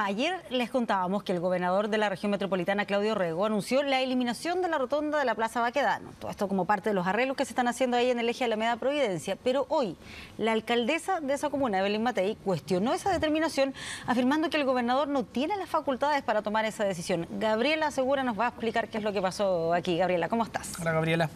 Ayer les contábamos que el gobernador de la región metropolitana, Claudio Rego, anunció la eliminación de la rotonda de la Plaza Baquedano. Todo esto como parte de los arreglos que se están haciendo ahí en el eje Alameda Providencia. Pero hoy, la alcaldesa de esa comuna, Evelyn Matei, cuestionó esa determinación, afirmando que el gobernador no tiene las facultades para tomar esa decisión. Gabriela Segura nos va a explicar qué es lo que pasó aquí. Gabriela, ¿cómo estás? Hola, Gabriela.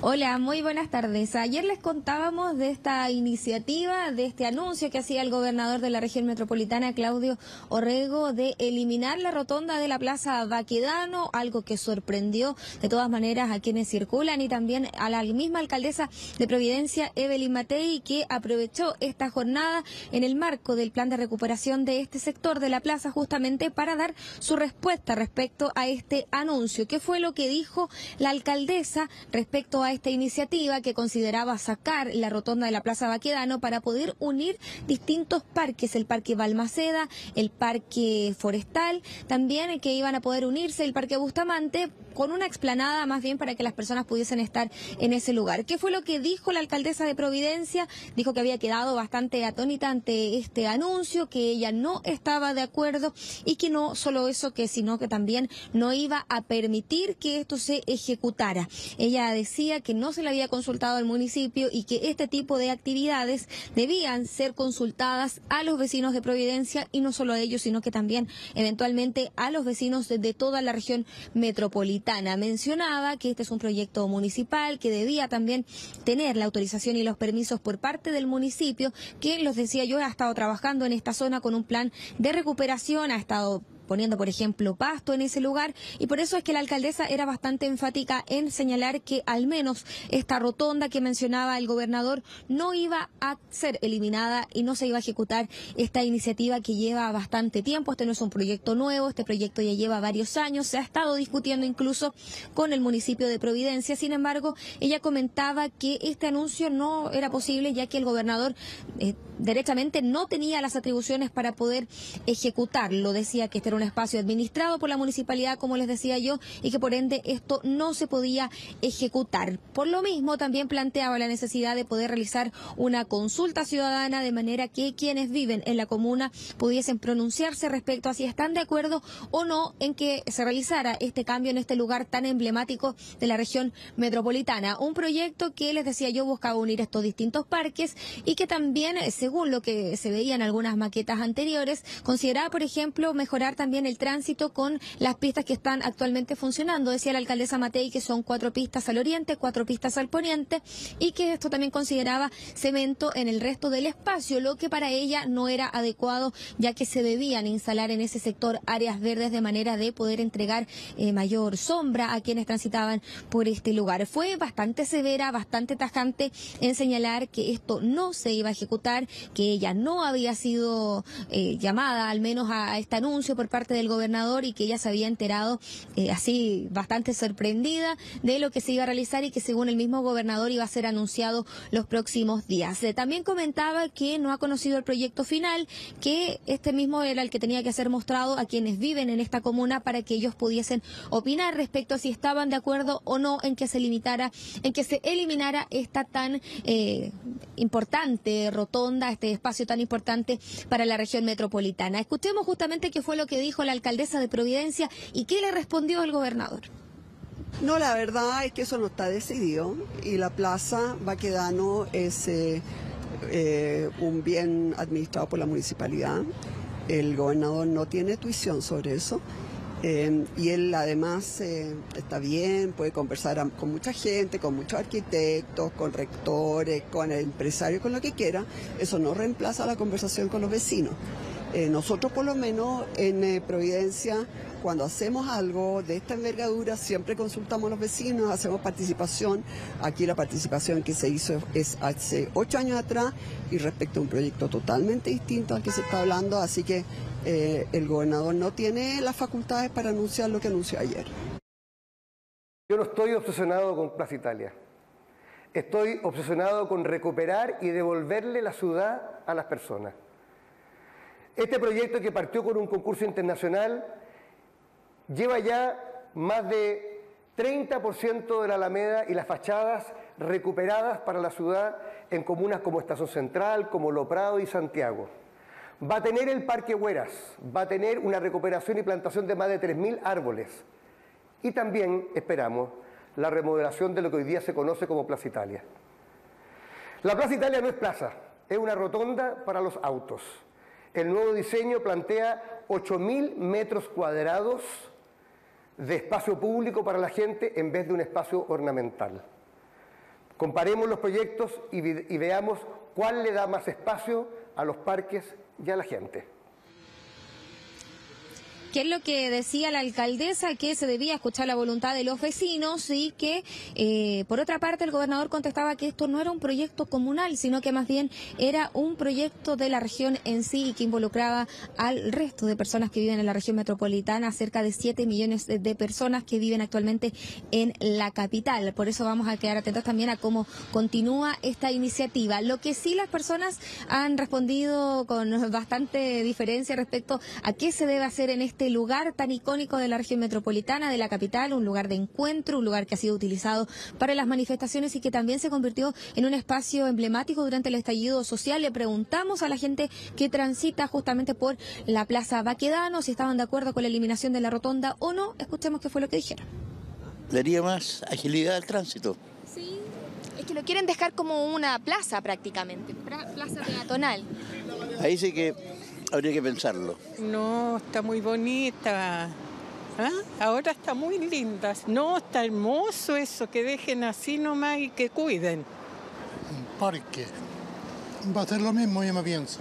Hola, muy buenas tardes. Ayer les contábamos de esta iniciativa, de este anuncio que hacía el gobernador de la región metropolitana, Claudio Orrego, de eliminar la rotonda de la Plaza Baquedano, algo que sorprendió de todas maneras a quienes circulan y también a la misma alcaldesa de Providencia, Evelyn Matei, que aprovechó esta jornada en el marco del plan de recuperación de este sector de la plaza justamente para dar su respuesta respecto a este anuncio. ¿Qué fue lo que dijo la alcaldesa respecto a esta iniciativa que consideraba sacar la rotonda de la Plaza Baquedano para poder unir distintos parques, el Parque Balmaceda, el Parque Forestal, también que iban a poder unirse el Parque Bustamante con una explanada más bien para que las personas pudiesen estar en ese lugar. ¿Qué fue lo que dijo la alcaldesa de Providencia? Dijo que había quedado bastante atónita ante este anuncio, que ella no estaba de acuerdo y que no solo eso, que sino que también no iba a permitir que esto se ejecutara. Ella decía que no se le había consultado al municipio y que este tipo de actividades debían ser consultadas a los vecinos de Providencia y no solo a ellos, sino que también eventualmente a los vecinos de, toda la región metropolitana. Mencionaba que este es un proyecto municipal que debía también tener la autorización y los permisos por parte del municipio, que los decía yo, ha estado trabajando en esta zona con un plan de recuperación, ha estado poniendo, por ejemplo, pasto en ese lugar. Y por eso es que la alcaldesa era bastante enfática en señalar que al menos esta rotonda que mencionaba el gobernador no iba a ser eliminada y no se iba a ejecutar esta iniciativa que lleva bastante tiempo. Este no es un proyecto nuevo, este proyecto ya lleva varios años, se ha estado discutiendo incluso con el municipio de Providencia. Sin embargo, ella comentaba que este anuncio no era posible ya que el gobernador eh, derechamente no tenía las atribuciones para poder ejecutarlo. Decía que este era un espacio administrado por la municipalidad, como les decía yo, y que por ende esto no se podía ejecutar. Por lo mismo, también planteaba la necesidad de poder realizar una consulta ciudadana de manera que quienes viven en la comuna pudiesen pronunciarse respecto a si están de acuerdo o no en que se realizara este cambio en este lugar tan emblemático de la región metropolitana. Un proyecto que, les decía yo, buscaba unir estos distintos parques y que también, según lo que se veía en algunas maquetas anteriores, consideraba, por ejemplo, mejorar también el tránsito con las pistas que están actualmente funcionando. Decía la alcaldesa Matei que son cuatro pistas al oriente, cuatro pistas al poniente y que esto también consideraba cemento en el resto del espacio, lo que para ella no era adecuado ya que se debían instalar en ese sector áreas verdes de manera de poder entregar eh, mayor sombra a quienes transitaban por este lugar. Fue bastante severa, bastante tajante en señalar que esto no se iba a ejecutar, que ella no había sido eh, llamada al menos a, este anuncio por parte parte del gobernador y que ella se había enterado eh, así bastante sorprendida de lo que se iba a realizar y que según el mismo gobernador iba a ser anunciado los próximos días. Eh, también comentaba que no ha conocido el proyecto final, que este mismo era el que tenía que ser mostrado a quienes viven en esta comuna para que ellos pudiesen opinar respecto a si estaban de acuerdo o no en que se limitara, en que se eliminara esta tan eh, importante rotonda, este espacio tan importante para la región metropolitana. Escuchemos justamente qué fue lo que dijo la alcaldesa de Providencia y qué le respondió el gobernador. No, la verdad es que eso no está decidido y la plaza Baquedano es eh, eh, un bien administrado por la municipalidad. El gobernador no tiene tuición sobre eso. Eh, y él además está bien, puede conversar con mucha gente, con muchos arquitectos, con rectores, con empresarios, con lo que quiera. Eso no reemplaza la conversación con los vecinos. Eh, nosotros por lo menos en eh, Providencia, cuando hacemos algo de esta envergadura, siempre consultamos a los vecinos, hacemos participación. Aquí la participación que se hizo es hace ocho años atrás y respecto a un proyecto totalmente distinto al que se está hablando, así que eh, el gobernador no tiene las facultades para anunciar lo que anunció ayer. Yo no estoy obsesionado con Plaza Italia. Estoy obsesionado con recuperar y devolverle la ciudad a las personas. Este proyecto que partió con un concurso internacional lleva ya más de 30% de la Alameda y las fachadas recuperadas para la ciudad en comunas como Estación Central, como Lo Prado y Santiago. Va a tener el Parque Hueras, va a tener una recuperación y plantación de más de 3.000 árboles. Y también esperamos la remodelación de lo que hoy día se conoce como Plaza Italia. La Plaza Italia no es plaza, es una rotonda para los autos. El nuevo diseño plantea 8.000 metros cuadrados de espacio público para la gente en vez de un espacio ornamental. Comparemos los proyectos y, y veamos cuál le da más espacio a los parques y a la gente. ¿Qué es lo que decía la alcaldesa? Que se debía escuchar la voluntad de los vecinos y que, eh, por otra parte, el gobernador contestaba que esto no era un proyecto comunal, sino que más bien era un proyecto de la región en sí y que involucraba al resto de personas que viven en la región metropolitana, cerca de 7 millones de personas que viven actualmente en la capital. Por eso vamos a quedar atentos también a cómo continúa esta iniciativa. Lo que sí las personas han respondido con bastante diferencia respecto a qué se debe hacer en este este lugar tan icónico de la región metropolitana, de la capital, un lugar de encuentro, un lugar que ha sido utilizado para las manifestaciones y que también se convirtió en un espacio emblemático durante el estallido social. Le preguntamos a la gente que transita justamente por la Plaza Baquedano si estaban de acuerdo con la eliminación de la rotonda o no. Escuchemos qué fue lo que dijeron. Daría más agilidad al tránsito. Sí, es que lo quieren dejar como una plaza prácticamente, plaza peatonal. Ahí sí que Habría que pensarlo. No, está muy bonita. ¿Ah? Ahora está muy linda. No, está hermoso eso, que dejen así nomás y que cuiden. Un parque. Va a ser lo mismo, yo me pienso.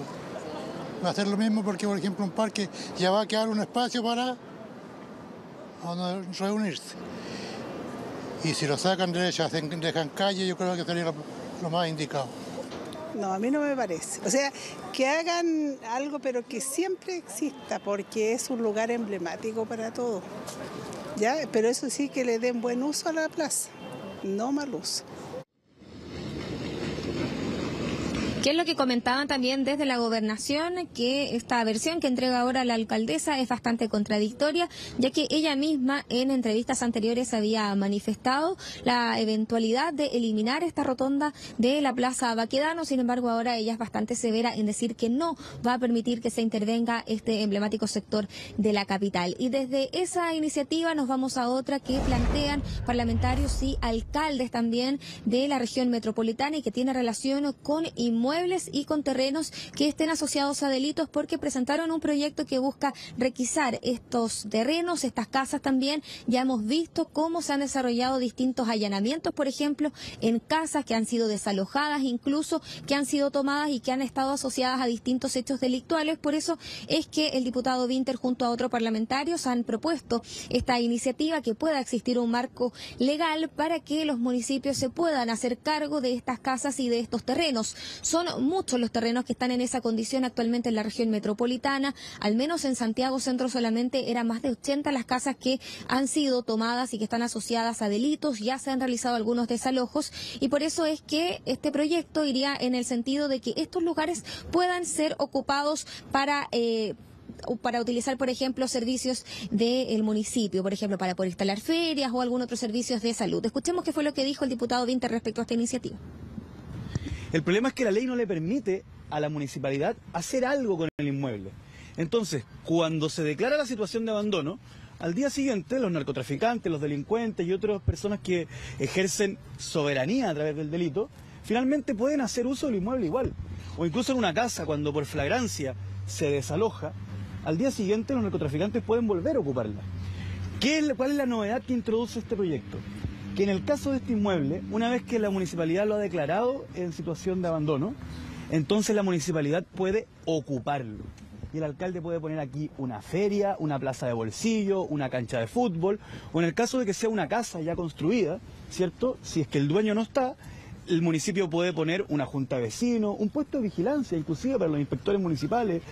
Va a ser lo mismo porque, por ejemplo, un parque ya va a quedar un espacio para reunirse. Y si lo sacan derechas, dejan calle, yo creo que sería lo más indicado. No, a mí no me parece. O sea, que hagan algo, pero que siempre exista, porque es un lugar emblemático para todos. ¿Ya? Pero eso sí que le den buen uso a la plaza, no mal uso. ¿Qué es lo que comentaban también desde la gobernación? Que esta versión que entrega ahora la alcaldesa es bastante contradictoria, ya que ella misma en entrevistas anteriores había manifestado la eventualidad de eliminar esta rotonda de la Plaza Baquedano. Sin embargo, ahora ella es bastante severa en decir que no va a permitir que se intervenga este emblemático sector de la capital. Y desde esa iniciativa nos vamos a otra que plantean parlamentarios y alcaldes también de la región metropolitana y que tiene relación con inmuebles y con terrenos que estén asociados a delitos porque presentaron un proyecto que busca requisar estos terrenos, estas casas también. Ya hemos visto cómo se han desarrollado distintos allanamientos, por ejemplo, en casas que han sido desalojadas, incluso que han sido tomadas y que han estado asociadas a distintos hechos delictuales. Por eso es que el diputado Winter junto a otros parlamentarios han propuesto esta iniciativa que pueda existir un marco legal para que los municipios se puedan hacer cargo de estas casas y de estos terrenos. Muchos los terrenos que están en esa condición actualmente en la región metropolitana. Al menos en Santiago Centro solamente eran más de 80 las casas que han sido tomadas y que están asociadas a delitos. Ya se han realizado algunos desalojos y por eso es que este proyecto iría en el sentido de que estos lugares puedan ser ocupados para... Eh, para utilizar, por ejemplo, servicios del municipio, por ejemplo, para poder instalar ferias o algún otro servicio de salud. Escuchemos qué fue lo que dijo el diputado Vinter respecto a esta iniciativa. El problema es que la ley no le permite a la municipalidad hacer algo con el inmueble. Entonces, cuando se declara la situación de abandono, al día siguiente los narcotraficantes, los delincuentes y otras personas que ejercen soberanía a través del delito, finalmente pueden hacer uso del inmueble igual. O incluso en una casa, cuando por flagrancia se desaloja, al día siguiente los narcotraficantes pueden volver a ocuparla. ¿Qué ¿Cuál es la novedad que introduce este proyecto? Que en el caso de este inmueble, una vez que la municipalidad lo ha declarado en situación de abandono, entonces la municipalidad puede ocuparlo. Y el alcalde puede poner aquí una feria, una plaza de bolsillo, una cancha de fútbol, o en el caso de que sea una casa ya construida, ¿cierto? Si es que el dueño no está, el municipio puede poner una junta de vecinos, un puesto de vigilancia, inclusive para los inspectores municipales.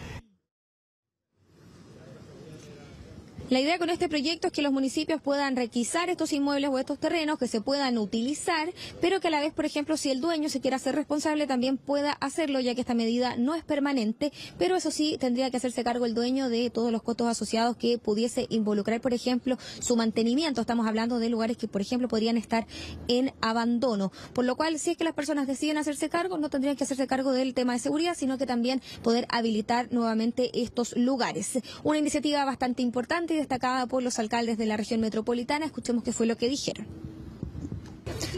La idea con este proyecto es que los municipios puedan requisar estos inmuebles o estos terrenos que se puedan utilizar, pero que a la vez, por ejemplo, si el dueño se quiera hacer responsable, también pueda hacerlo, ya que esta medida no es permanente, pero eso sí, tendría que hacerse cargo el dueño de todos los costos asociados que pudiese involucrar, por ejemplo, su mantenimiento. Estamos hablando de lugares que, por ejemplo, podrían estar en abandono. Por lo cual, si es que las personas deciden hacerse cargo, no tendrían que hacerse cargo del tema de seguridad, sino que también poder habilitar nuevamente estos lugares. Una iniciativa bastante importante destacada por los alcaldes de la región metropolitana. Escuchemos qué fue lo que dijeron.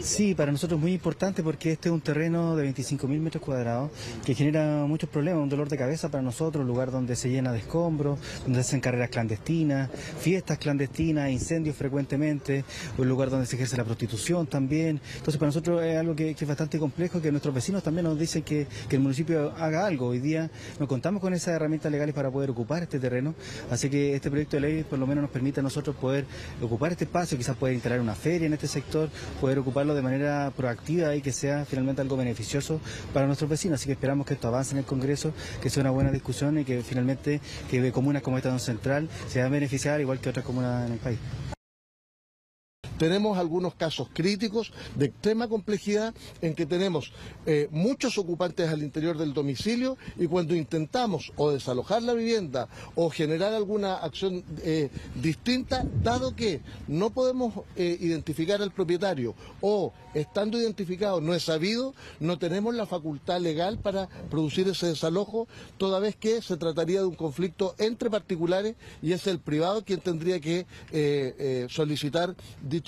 Sí, para nosotros es muy importante porque este es un terreno de 25.000 metros cuadrados que genera muchos problemas, un dolor de cabeza para nosotros, un lugar donde se llena de escombros, donde se hacen carreras clandestinas, fiestas clandestinas, incendios frecuentemente, un lugar donde se ejerce la prostitución también. Entonces para nosotros es algo que, es bastante complejo, que nuestros vecinos también nos dicen que, que, el municipio haga algo. Hoy día no contamos con esas herramientas legales para poder ocupar este terreno, así que este proyecto de ley por lo menos nos permite a nosotros poder ocupar este espacio, quizás poder instalar una feria en este sector, poder ocuparlo de manera proactiva y que sea finalmente algo beneficioso para nuestros vecinos. Así que esperamos que esto avance en el Congreso, que sea una buena discusión y que finalmente que comunas como esta Central se a beneficiar igual que otras comunas en el país. Tenemos algunos casos críticos de extrema complejidad en que tenemos eh, muchos ocupantes al interior del domicilio y cuando intentamos o desalojar la vivienda o generar alguna acción eh, distinta, dado que no podemos eh, identificar al propietario o estando identificado no es sabido, no tenemos la facultad legal para producir ese desalojo, toda vez que se trataría de un conflicto entre particulares y es el privado quien tendría que solicitar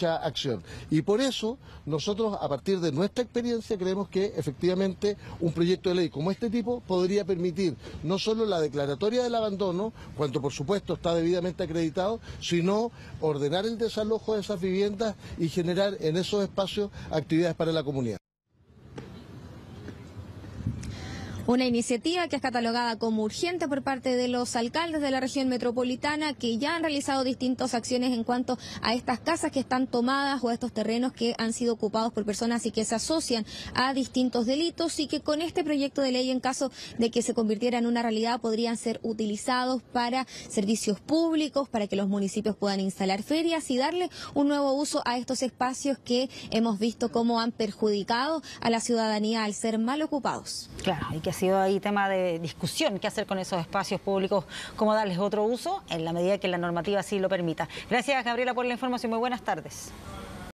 acción. Y por eso nosotros, a partir de nuestra experiencia, creemos que efectivamente un proyecto de ley como este tipo podría permitir no solo la declaratoria del abandono, cuanto por supuesto está debidamente acreditado, sino ordenar el desalojo de esas viviendas y generar en esos espacios actividades para la comunidad. Una iniciativa que es catalogada como urgente por parte de los alcaldes de la región metropolitana que ya han realizado distintas acciones en cuanto a estas casas que están tomadas o a estos terrenos que han sido ocupados por personas y que se asocian a distintos delitos y que con este proyecto de ley en caso de que se convirtiera en una realidad podrían ser utilizados para servicios públicos, para que los municipios puedan instalar ferias y darle un nuevo uso a estos espacios que hemos visto cómo han perjudicado a la ciudadanía al ser mal ocupados. Sido ahí tema de discusión, qué hacer con esos espacios públicos, cómo darles otro uso, en la medida que la normativa así lo permita. Gracias, Gabriela, por la información. Muy buenas tardes.